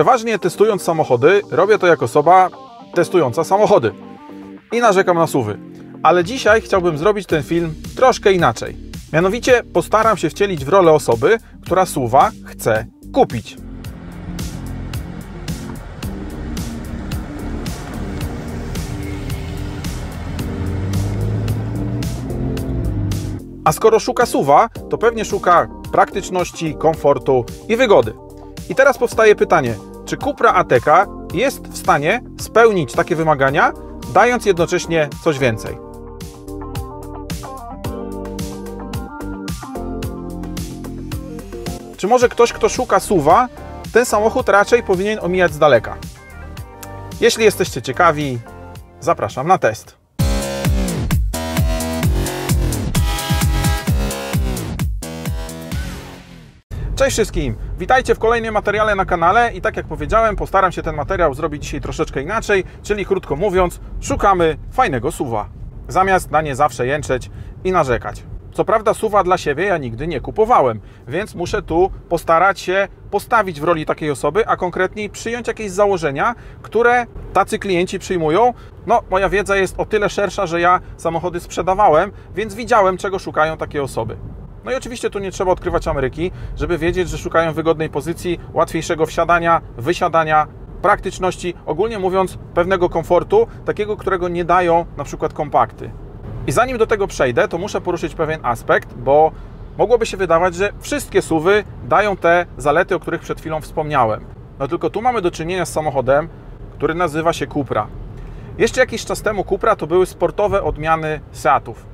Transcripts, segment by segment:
Przeważnie testując samochody, robię to jako osoba testująca samochody i narzekam na suwy. Ale dzisiaj chciałbym zrobić ten film troszkę inaczej. Mianowicie postaram się wcielić w rolę osoby, która suwa chce kupić. A skoro szuka suwa, to pewnie szuka praktyczności, komfortu i wygody. I teraz powstaje pytanie, czy Cupra Ateca jest w stanie spełnić takie wymagania, dając jednocześnie coś więcej? Czy może ktoś, kto szuka suwa, ten samochód raczej powinien omijać z daleka? Jeśli jesteście ciekawi, zapraszam na test. Cześć wszystkim! Witajcie w kolejnym materiale na kanale i tak jak powiedziałem, postaram się ten materiał zrobić dzisiaj troszeczkę inaczej, czyli krótko mówiąc, szukamy fajnego suwa. Zamiast na nie zawsze jęczeć i narzekać. Co prawda suwa dla siebie ja nigdy nie kupowałem, więc muszę tu postarać się postawić w roli takiej osoby, a konkretniej przyjąć jakieś założenia, które tacy klienci przyjmują. No, moja wiedza jest o tyle szersza, że ja samochody sprzedawałem, więc widziałem, czego szukają takie osoby. No i oczywiście tu nie trzeba odkrywać Ameryki, żeby wiedzieć, że szukają wygodnej pozycji, łatwiejszego wsiadania, wysiadania, praktyczności, ogólnie mówiąc pewnego komfortu, takiego, którego nie dają na przykład kompakty. I zanim do tego przejdę, to muszę poruszyć pewien aspekt, bo mogłoby się wydawać, że wszystkie suwy dają te zalety, o których przed chwilą wspomniałem. No tylko tu mamy do czynienia z samochodem, który nazywa się Cupra. Jeszcze jakiś czas temu Cupra to były sportowe odmiany Seatów.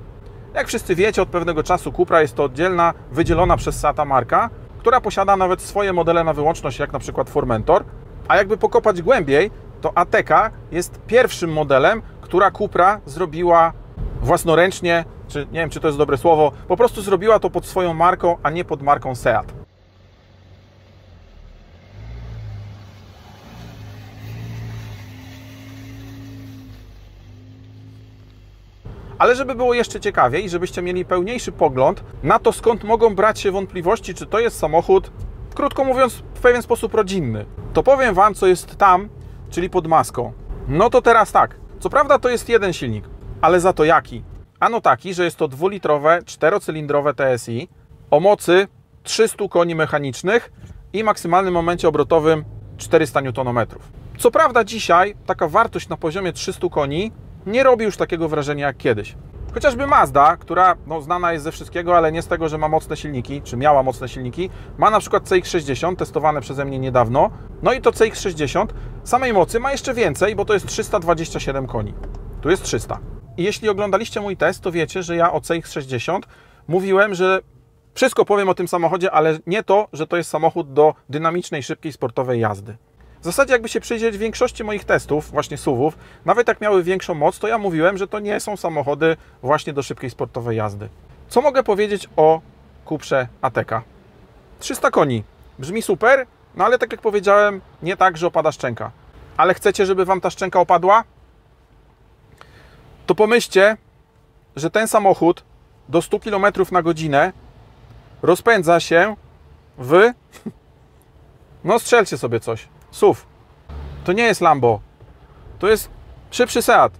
Jak wszyscy wiecie, od pewnego czasu Cupra jest to oddzielna, wydzielona przez Seata marka, która posiada nawet swoje modele na wyłączność, jak na przykład Formentor. A jakby pokopać głębiej, to Ateca jest pierwszym modelem, która Cupra zrobiła własnoręcznie, czy nie wiem, czy to jest dobre słowo, po prostu zrobiła to pod swoją marką, a nie pod marką Seat. Ale żeby było jeszcze ciekawiej i żebyście mieli pełniejszy pogląd na to, skąd mogą brać się wątpliwości, czy to jest samochód, krótko mówiąc, w pewien sposób rodzinny, to powiem Wam, co jest tam, czyli pod maską. No to teraz tak. Co prawda to jest jeden silnik, ale za to jaki? Ano taki, że jest to dwulitrowe, czterocylindrowe TSI o mocy 300 koni mechanicznych i maksymalnym momencie obrotowym 400 Nm. Co prawda dzisiaj taka wartość na poziomie 300 koni nie robi już takiego wrażenia jak kiedyś. Chociażby Mazda, która no, znana jest ze wszystkiego, ale nie z tego, że ma mocne silniki, czy miała mocne silniki, ma na przykład CX-60, testowane przeze mnie niedawno. No i to CX-60 samej mocy ma jeszcze więcej, bo to jest 327 koni. Tu jest 300. I jeśli oglądaliście mój test, to wiecie, że ja o CX-60 mówiłem, że wszystko powiem o tym samochodzie, ale nie to, że to jest samochód do dynamicznej, szybkiej, sportowej jazdy. W zasadzie jakby się przyjrzeć większości moich testów, właśnie SUVów, nawet jak miały większą moc, to ja mówiłem, że to nie są samochody właśnie do szybkiej sportowej jazdy. Co mogę powiedzieć o Cuprze Ateca? 300 koni. Brzmi super, no ale tak jak powiedziałem, nie tak, że opada szczęka. Ale chcecie, żeby Wam ta szczęka opadła? To pomyślcie, że ten samochód do 100 km na godzinę rozpędza się w... No strzelcie sobie coś. SUV. To nie jest Lambo. To jest szybszy Seat.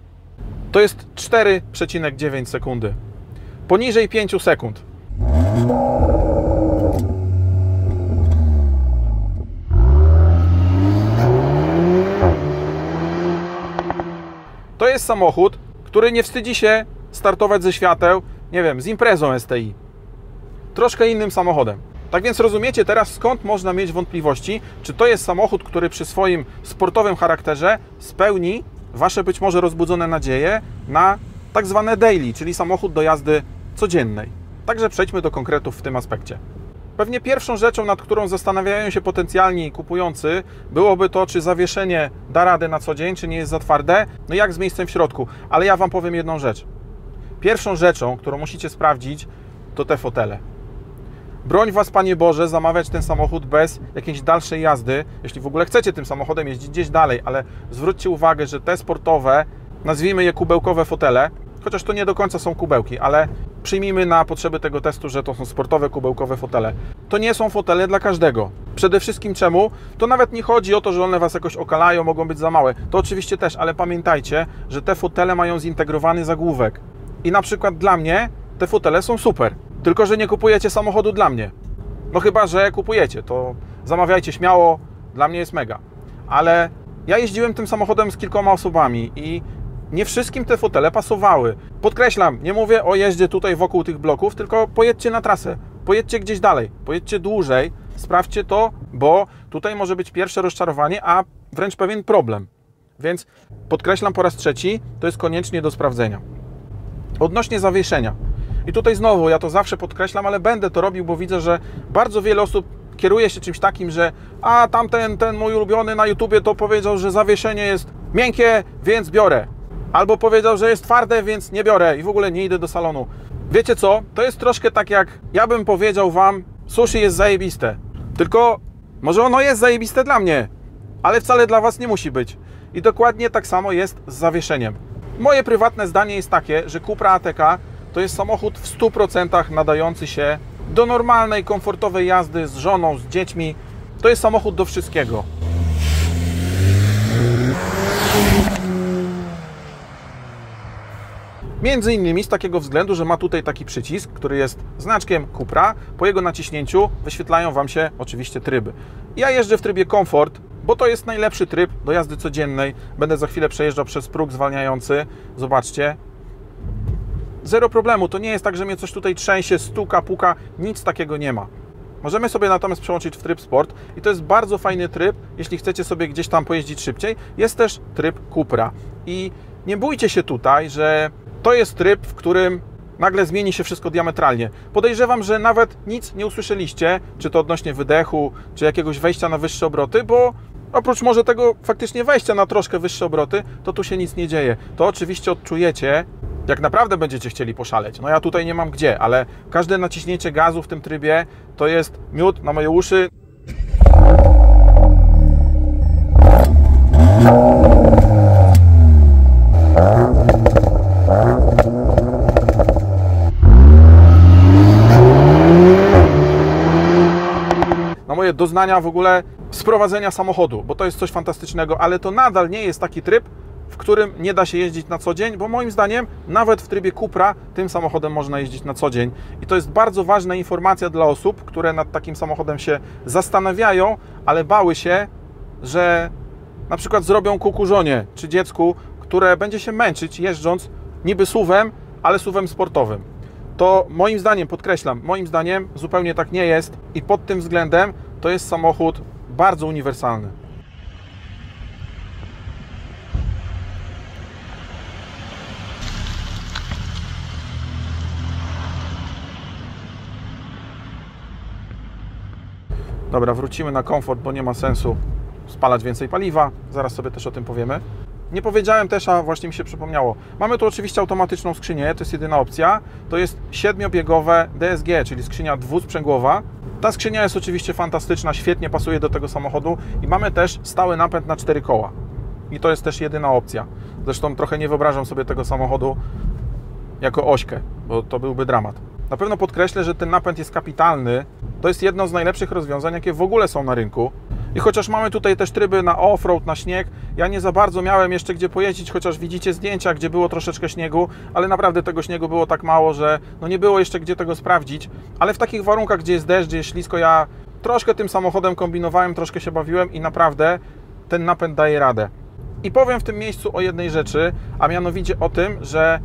To jest 4,9 sekundy. Poniżej 5 sekund. To jest samochód, który nie wstydzi się startować ze świateł, nie wiem, z imprezą STI. Troszkę innym samochodem. Tak więc rozumiecie teraz, skąd można mieć wątpliwości, czy to jest samochód, który przy swoim sportowym charakterze spełni Wasze być może rozbudzone nadzieje na tak zwane daily, czyli samochód do jazdy codziennej. Także przejdźmy do konkretów w tym aspekcie. Pewnie pierwszą rzeczą, nad którą zastanawiają się potencjalni kupujący, byłoby to, czy zawieszenie da radę na co dzień, czy nie jest za twarde, no jak z miejscem w środku. Ale ja Wam powiem jedną rzecz. Pierwszą rzeczą, którą musicie sprawdzić, to te fotele. Broń Was, Panie Boże, zamawiać ten samochód bez jakiejś dalszej jazdy, jeśli w ogóle chcecie tym samochodem jeździć gdzieś dalej, ale zwróćcie uwagę, że te sportowe, nazwijmy je kubełkowe fotele, chociaż to nie do końca są kubełki, ale przyjmijmy na potrzeby tego testu, że to są sportowe, kubełkowe fotele. To nie są fotele dla każdego. Przede wszystkim czemu? To nawet nie chodzi o to, że one Was jakoś okalają, mogą być za małe. To oczywiście też, ale pamiętajcie, że te fotele mają zintegrowany zagłówek. I na przykład dla mnie te fotele są super. Tylko, że nie kupujecie samochodu dla mnie. No chyba, że kupujecie, to zamawiajcie śmiało, dla mnie jest mega. Ale ja jeździłem tym samochodem z kilkoma osobami i nie wszystkim te fotele pasowały. Podkreślam, nie mówię o jeździe tutaj wokół tych bloków, tylko pojedźcie na trasę, pojedźcie gdzieś dalej, pojedźcie dłużej, sprawdźcie to, bo tutaj może być pierwsze rozczarowanie, a wręcz pewien problem. Więc podkreślam po raz trzeci, to jest koniecznie do sprawdzenia. Odnośnie zawieszenia. I tutaj znowu, ja to zawsze podkreślam, ale będę to robił, bo widzę, że bardzo wiele osób kieruje się czymś takim, że a tamten, ten mój ulubiony na YouTubie to powiedział, że zawieszenie jest miękkie, więc biorę. Albo powiedział, że jest twarde, więc nie biorę i w ogóle nie idę do salonu. Wiecie co? To jest troszkę tak jak ja bym powiedział wam, sushi jest zajebiste. Tylko może ono jest zajebiste dla mnie, ale wcale dla was nie musi być. I dokładnie tak samo jest z zawieszeniem. Moje prywatne zdanie jest takie, że Cupra ATK to jest samochód w 100% nadający się do normalnej, komfortowej jazdy z żoną, z dziećmi. To jest samochód do wszystkiego. Między innymi z takiego względu, że ma tutaj taki przycisk, który jest znaczkiem Cupra. Po jego naciśnięciu wyświetlają Wam się oczywiście tryby. Ja jeżdżę w trybie Comfort, bo to jest najlepszy tryb do jazdy codziennej. Będę za chwilę przejeżdżał przez próg zwalniający. Zobaczcie. Zero problemu. To nie jest tak, że mnie coś tutaj trzęsie, stuka, puka. Nic takiego nie ma. Możemy sobie natomiast przełączyć w tryb sport i to jest bardzo fajny tryb, jeśli chcecie sobie gdzieś tam pojeździć szybciej. Jest też tryb Cupra i nie bójcie się tutaj, że to jest tryb, w którym nagle zmieni się wszystko diametralnie. Podejrzewam, że nawet nic nie usłyszeliście, czy to odnośnie wydechu, czy jakiegoś wejścia na wyższe obroty, bo oprócz może tego faktycznie wejścia na troszkę wyższe obroty, to tu się nic nie dzieje. To oczywiście odczujecie, jak naprawdę będziecie chcieli poszaleć. No ja tutaj nie mam gdzie, ale każde naciśnięcie gazu w tym trybie to jest miód na moje uszy. Doznania w ogóle sprowadzenia samochodu, bo to jest coś fantastycznego, ale to nadal nie jest taki tryb, w którym nie da się jeździć na co dzień, bo moim zdaniem nawet w trybie Cupra tym samochodem można jeździć na co dzień. I to jest bardzo ważna informacja dla osób, które nad takim samochodem się zastanawiają, ale bały się, że na przykład zrobią kuku żonie czy dziecku, które będzie się męczyć jeżdżąc niby suwem, ale suwem sportowym. To moim zdaniem, podkreślam, moim zdaniem zupełnie tak nie jest i pod tym względem to jest samochód bardzo uniwersalny. Dobra, wrócimy na komfort, bo nie ma sensu spalać więcej paliwa. Zaraz sobie też o tym powiemy. Nie powiedziałem też, a właśnie mi się przypomniało. Mamy tu oczywiście automatyczną skrzynię, to jest jedyna opcja. To jest siedmiobiegowe DSG, czyli skrzynia dwusprzęgłowa. Ta skrzynia jest oczywiście fantastyczna, świetnie pasuje do tego samochodu i mamy też stały napęd na cztery koła. I to jest też jedyna opcja. Zresztą trochę nie wyobrażam sobie tego samochodu jako ośkę, bo to byłby dramat. Na pewno podkreślę, że ten napęd jest kapitalny. To jest jedno z najlepszych rozwiązań, jakie w ogóle są na rynku. I chociaż mamy tutaj też tryby na off-road, na śnieg, ja nie za bardzo miałem jeszcze gdzie pojeździć, chociaż widzicie zdjęcia, gdzie było troszeczkę śniegu, ale naprawdę tego śniegu było tak mało, że no nie było jeszcze gdzie tego sprawdzić. Ale w takich warunkach, gdzie jest deszcz, gdzie jest ślisko, ja troszkę tym samochodem kombinowałem, troszkę się bawiłem i naprawdę ten napęd daje radę. I powiem w tym miejscu o jednej rzeczy, a mianowicie o tym, że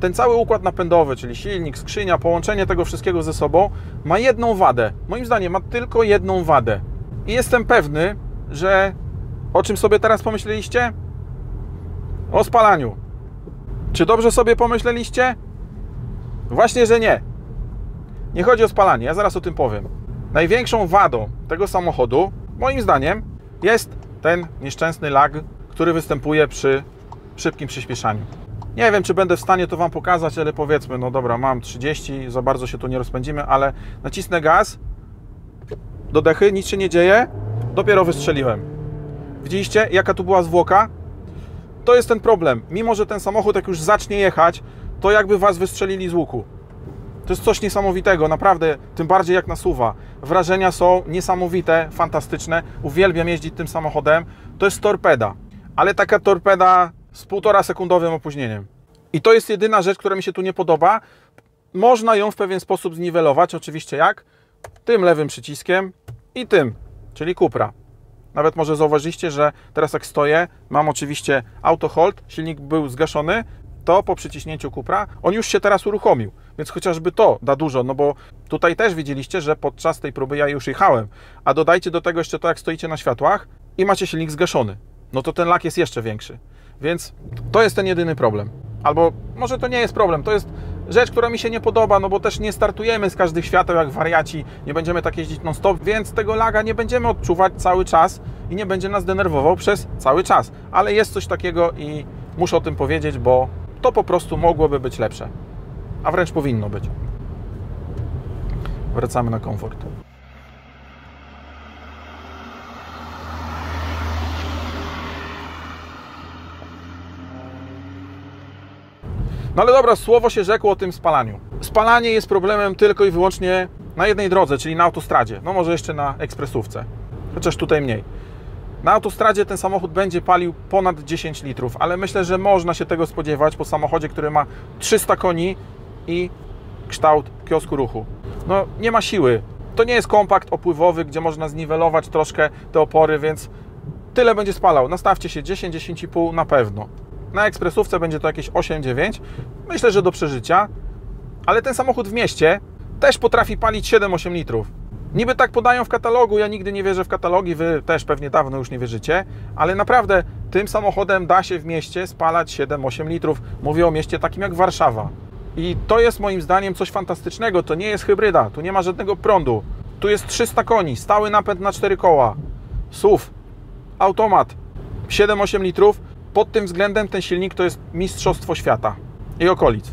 ten cały układ napędowy, czyli silnik, skrzynia, połączenie tego wszystkiego ze sobą, ma jedną wadę. Moim zdaniem ma tylko jedną wadę. I jestem pewny, że o czym sobie teraz pomyśleliście? O spalaniu. Czy dobrze sobie pomyśleliście? Właśnie, że nie. Nie chodzi o spalanie, ja zaraz o tym powiem. Największą wadą tego samochodu, moim zdaniem, jest ten nieszczęsny lag, który występuje przy szybkim przyspieszaniu. Nie wiem, czy będę w stanie to Wam pokazać, ale powiedzmy, no dobra, mam 30, za bardzo się tu nie rozpędzimy, ale nacisnę gaz, do dechy, nic się nie dzieje, dopiero wystrzeliłem. Widzieliście, jaka tu była zwłoka? To jest ten problem. Mimo, że ten samochód jak już zacznie jechać, to jakby Was wystrzelili z łuku. To jest coś niesamowitego, naprawdę, tym bardziej jak nasuwa. Wrażenia są niesamowite, fantastyczne. Uwielbiam jeździć tym samochodem. To jest torpeda, ale taka torpeda z półtora sekundowym opóźnieniem. I to jest jedyna rzecz, która mi się tu nie podoba. Można ją w pewien sposób zniwelować, oczywiście jak? Tym lewym przyciskiem i tym, czyli Cupra. Nawet może zauważyliście, że teraz jak stoję, mam oczywiście auto hold, silnik był zgaszony, to po przyciśnięciu Cupra on już się teraz uruchomił. Więc chociażby to da dużo, no bo tutaj też widzieliście, że podczas tej próby ja już jechałem. A dodajcie do tego jeszcze to, jak stoicie na światłach i macie silnik zgaszony. No to ten lak jest jeszcze większy. Więc to jest ten jedyny problem. Albo może to nie jest problem, to jest rzecz, która mi się nie podoba, no bo też nie startujemy z każdych świateł jak wariaci, nie będziemy tak jeździć non-stop, więc tego laga nie będziemy odczuwać cały czas i nie będzie nas denerwował przez cały czas. Ale jest coś takiego i muszę o tym powiedzieć, bo to po prostu mogłoby być lepsze. A wręcz powinno być. Wracamy na komfort. No ale dobra, słowo się rzekło o tym spalaniu. Spalanie jest problemem tylko i wyłącznie na jednej drodze, czyli na autostradzie. No może jeszcze na ekspresówce, chociaż tutaj mniej. Na autostradzie ten samochód będzie palił ponad 10 litrów, ale myślę, że można się tego spodziewać po samochodzie, który ma 300 koni i kształt kiosku ruchu. No nie ma siły. To nie jest kompakt opływowy, gdzie można zniwelować troszkę te opory, więc tyle będzie spalał. Nastawcie się 10-10,5 na pewno. Na ekspresówce będzie to jakieś 8-9. Myślę, że do przeżycia. Ale ten samochód w mieście też potrafi palić 7-8 litrów. Niby tak podają w katalogu, ja nigdy nie wierzę w katalogi, wy też pewnie dawno już nie wierzycie, ale naprawdę tym samochodem da się w mieście spalać 7-8 litrów. Mówię o mieście takim jak Warszawa. I to jest moim zdaniem coś fantastycznego. To nie jest hybryda, tu nie ma żadnego prądu. Tu jest 300 koni, stały napęd na 4 koła, SUV, automat, 7-8 litrów. Pod tym względem ten silnik to jest mistrzostwo świata i okolic.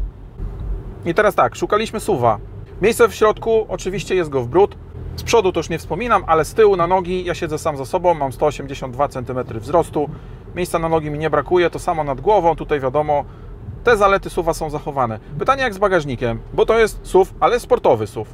I teraz tak, szukaliśmy SUVa. Miejsce w środku, oczywiście jest go w brud. Z przodu to już nie wspominam, ale z tyłu na nogi ja siedzę sam za sobą, mam 182 cm wzrostu. Miejsca na nogi mi nie brakuje, to samo nad głową, tutaj wiadomo, te zalety SUVa są zachowane. Pytanie jak z bagażnikiem, bo to jest SUV, ale sportowy SUV.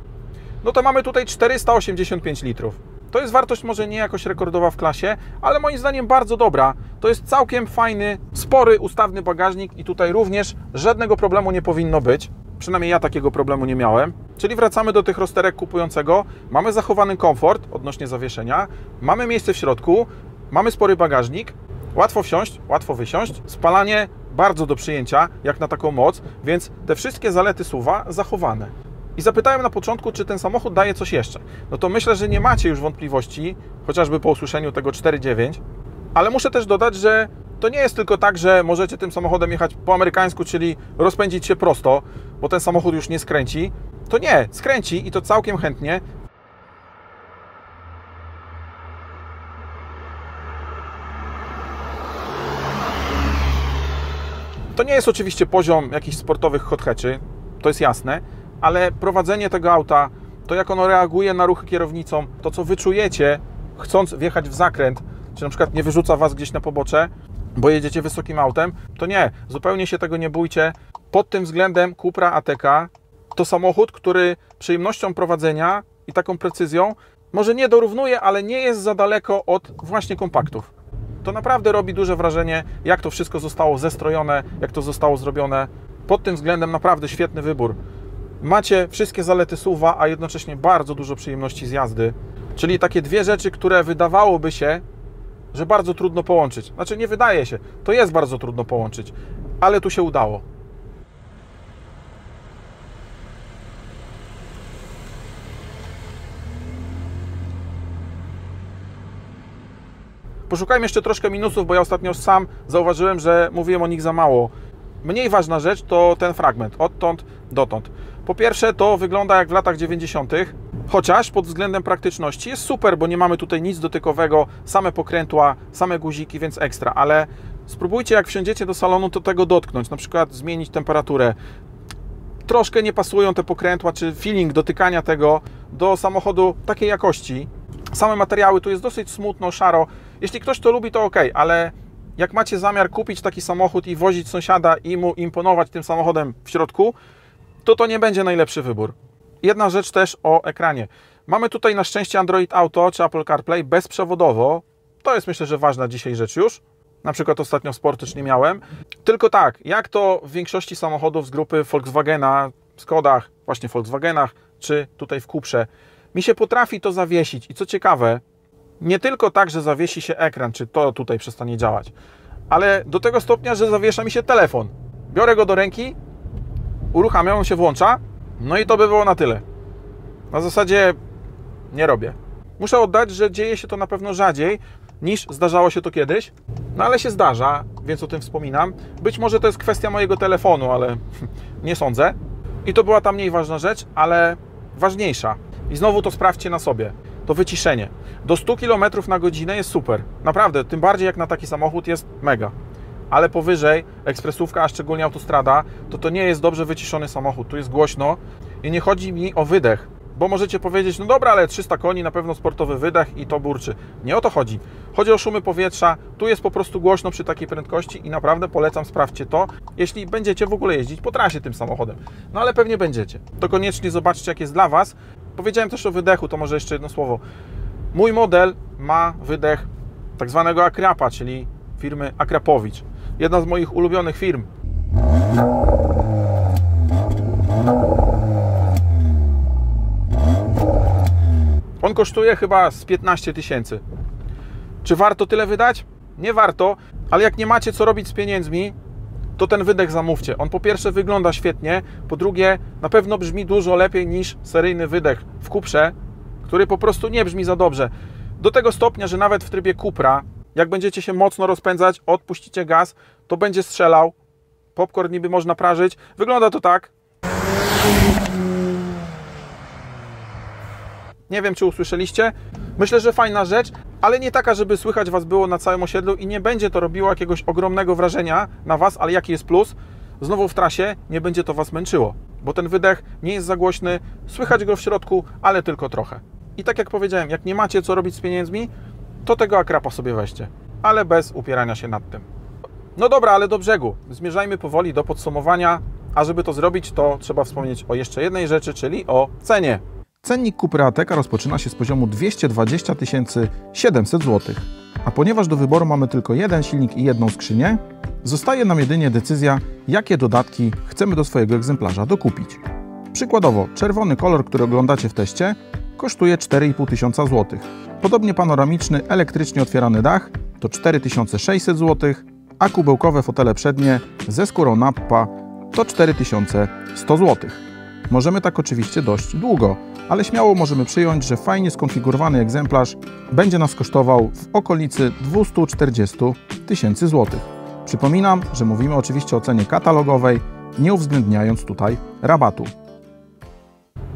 No to mamy tutaj 485 litrów. To jest wartość może nie jakoś rekordowa w klasie, ale moim zdaniem bardzo dobra. To jest całkiem fajny, spory, ustawny bagażnik i tutaj również żadnego problemu nie powinno być. Przynajmniej ja takiego problemu nie miałem. Czyli wracamy do tych rozterek kupującego. Mamy zachowany komfort odnośnie zawieszenia, mamy miejsce w środku, mamy spory bagażnik, łatwo wsiąść, łatwo wysiąść. Spalanie bardzo do przyjęcia, jak na taką moc, więc te wszystkie zalety suwa zachowane. I zapytałem na początku, czy ten samochód daje coś jeszcze. No to myślę, że nie macie już wątpliwości, chociażby po usłyszeniu tego 4.9, ale muszę też dodać, że to nie jest tylko tak, że możecie tym samochodem jechać po amerykańsku, czyli rozpędzić się prosto, bo ten samochód już nie skręci. To nie, skręci i to całkiem chętnie. To nie jest oczywiście poziom jakichś sportowych hot hatchy, to jest jasne, ale prowadzenie tego auta, to jak ono reaguje na ruchy kierownicą, to co wyczujecie, chcąc wjechać w zakręt, czy na przykład nie wyrzuca Was gdzieś na pobocze, bo jedziecie wysokim autem, to nie, zupełnie się tego nie bójcie. Pod tym względem Cupra ATK to samochód, który przyjemnością prowadzenia i taką precyzją może nie dorównuje, ale nie jest za daleko od właśnie kompaktów. To naprawdę robi duże wrażenie, jak to wszystko zostało zestrojone, jak to zostało zrobione. Pod tym względem naprawdę świetny wybór. Macie wszystkie zalety suwa, a jednocześnie bardzo dużo przyjemności z jazdy. Czyli takie dwie rzeczy, które wydawałoby się, że bardzo trudno połączyć. Znaczy, nie wydaje się, to jest bardzo trudno połączyć, ale tu się udało. Poszukajmy jeszcze troszkę minusów, bo ja ostatnio sam zauważyłem, że mówiłem o nich za mało. Mniej ważna rzecz to ten fragment, odtąd dotąd. Po pierwsze, to wygląda jak w latach 90., chociaż pod względem praktyczności jest super, bo nie mamy tutaj nic dotykowego, same pokrętła, same guziki, więc ekstra, ale spróbujcie jak wsiądziecie do salonu, to tego dotknąć, na przykład zmienić temperaturę. Troszkę nie pasują te pokrętła, czy feeling dotykania tego do samochodu takiej jakości. Same materiały, tu jest dosyć smutno, szaro. Jeśli ktoś to lubi, to ok, ale jak macie zamiar kupić taki samochód i wozić sąsiada i mu imponować tym samochodem w środku, to to nie będzie najlepszy wybór. Jedna rzecz też o ekranie. Mamy tutaj na szczęście Android Auto czy Apple CarPlay bezprzewodowo. To jest myślę, że ważna dzisiaj rzecz już. Na przykład ostatnio Sport też nie miałem. Tylko tak, jak to w większości samochodów z grupy Volkswagena, Skodach, właśnie Volkswagenach, czy tutaj w Cuprze, mi się potrafi to zawiesić. I co ciekawe, nie tylko tak, że zawiesi się ekran, czy to tutaj przestanie działać, ale do tego stopnia, że zawiesza mi się telefon. Biorę go do ręki, uruchamiam, on się włącza, no i to by było na tyle. Na zasadzie nie robię. Muszę oddać, że dzieje się to na pewno rzadziej niż zdarzało się to kiedyś, no ale się zdarza, więc o tym wspominam. Być może to jest kwestia mojego telefonu, ale nie sądzę. I to była ta mniej ważna rzecz, ale ważniejsza. I znowu to sprawdźcie na sobie. To wyciszenie. Do 100 km na godzinę jest super. Naprawdę, tym bardziej jak na taki samochód jest mega. Ale powyżej, ekspresówka, a szczególnie autostrada, to to nie jest dobrze wyciszony samochód. Tu jest głośno i nie chodzi mi o wydech bo możecie powiedzieć, no dobra, ale 300 koni, na pewno sportowy wydech i to burczy. Nie o to chodzi. Chodzi o szumy powietrza. Tu jest po prostu głośno przy takiej prędkości i naprawdę polecam, sprawdźcie to, jeśli będziecie w ogóle jeździć po trasie tym samochodem. No ale pewnie będziecie. To koniecznie zobaczcie, jak jest dla Was. Powiedziałem też o wydechu, to może jeszcze jedno słowo. Mój model ma wydech tak zwanego Akrapa, czyli firmy Akrapowicz. Jedna z moich ulubionych firm. On kosztuje chyba z 15 tysięcy. Czy warto tyle wydać? Nie warto, ale jak nie macie co robić z pieniędzmi, to ten wydech zamówcie. On po pierwsze wygląda świetnie, po drugie na pewno brzmi dużo lepiej niż seryjny wydech w Kuprze, który po prostu nie brzmi za dobrze. Do tego stopnia, że nawet w trybie Kupra, jak będziecie się mocno rozpędzać, odpuścicie gaz, to będzie strzelał. Popcorn niby można prażyć. Wygląda to tak. Nie wiem, czy usłyszeliście. Myślę, że fajna rzecz, ale nie taka, żeby słychać Was było na całym osiedlu i nie będzie to robiło jakiegoś ogromnego wrażenia na Was, ale jaki jest plus? Znowu w trasie nie będzie to Was męczyło, bo ten wydech nie jest za głośny, słychać go w środku, ale tylko trochę. I tak jak powiedziałem, jak nie macie co robić z pieniędzmi, to tego akrapa sobie weźcie, ale bez upierania się nad tym. No dobra, ale do brzegu. Zmierzajmy powoli do podsumowania, a żeby to zrobić, to trzeba wspomnieć o jeszcze jednej rzeczy, czyli o cenie. Cennik kupry Ateka rozpoczyna się z poziomu 220 700 zł. A ponieważ do wyboru mamy tylko jeden silnik i jedną skrzynię, zostaje nam jedynie decyzja, jakie dodatki chcemy do swojego egzemplarza dokupić. Przykładowo, czerwony kolor, który oglądacie w teście, kosztuje 4500 zł. Podobnie panoramiczny, elektrycznie otwierany dach to 4600 zł, a kubełkowe fotele przednie ze skórą nappa to 4100 zł. Możemy tak oczywiście dość długo, ale śmiało możemy przyjąć, że fajnie skonfigurowany egzemplarz będzie nas kosztował w okolicy 240 tysięcy złotych. Przypominam, że mówimy oczywiście o cenie katalogowej, nie uwzględniając tutaj rabatu.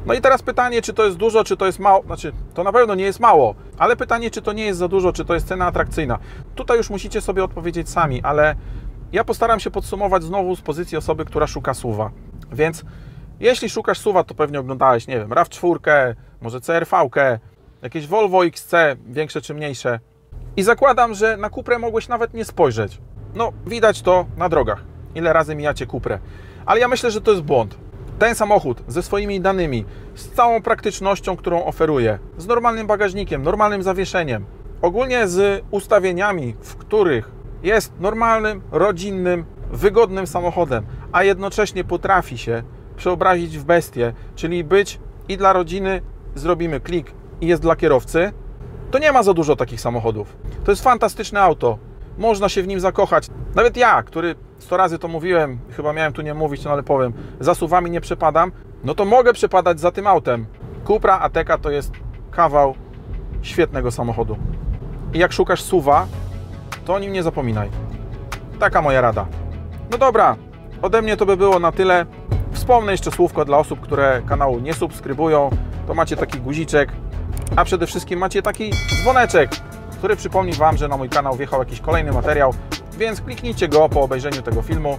No i teraz pytanie, czy to jest dużo, czy to jest mało. Znaczy, to na pewno nie jest mało, ale pytanie, czy to nie jest za dużo, czy to jest cena atrakcyjna. Tutaj już musicie sobie odpowiedzieć sami, ale ja postaram się podsumować znowu z pozycji osoby, która szuka słowa. Więc jeśli szukasz suwa, to pewnie oglądałeś, nie wiem, RAV4, może CRV, jakieś Volvo XC, większe czy mniejsze. I zakładam, że na Cuprę mogłeś nawet nie spojrzeć. No, widać to na drogach. Ile razy mijacie Cuprę. Ale ja myślę, że to jest błąd. Ten samochód ze swoimi danymi, z całą praktycznością, którą oferuje, z normalnym bagażnikiem, normalnym zawieszeniem, ogólnie z ustawieniami, w których jest normalnym, rodzinnym, wygodnym samochodem, a jednocześnie potrafi się przeobrazić w bestię, czyli być i dla rodziny zrobimy klik i jest dla kierowcy, to nie ma za dużo takich samochodów. To jest fantastyczne auto. Można się w nim zakochać. Nawet ja, który 100 razy to mówiłem, chyba miałem tu nie mówić, no ale powiem, za suwami nie przepadam, no to mogę przepadać za tym autem. Cupra Ateca to jest kawał świetnego samochodu. I jak szukasz suwa, to o nim nie zapominaj. Taka moja rada. No dobra, ode mnie to by było na tyle. Wspomnę jeszcze słówko dla osób, które kanału nie subskrybują. To macie taki guziczek, a przede wszystkim macie taki dzwoneczek, który przypomni Wam, że na mój kanał wjechał jakiś kolejny materiał, więc kliknijcie go po obejrzeniu tego filmu,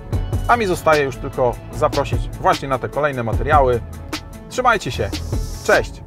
a mi zostaje już tylko zaprosić właśnie na te kolejne materiały. Trzymajcie się, cześć!